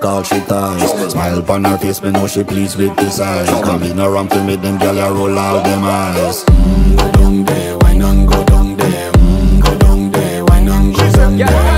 Call she ties. Smile upon her face, me know she pleased with this eyes. Come in around to me, them gal roll all them eyes. Mmm, go down there, why not go down there? Mmm, go down there, why not go down there?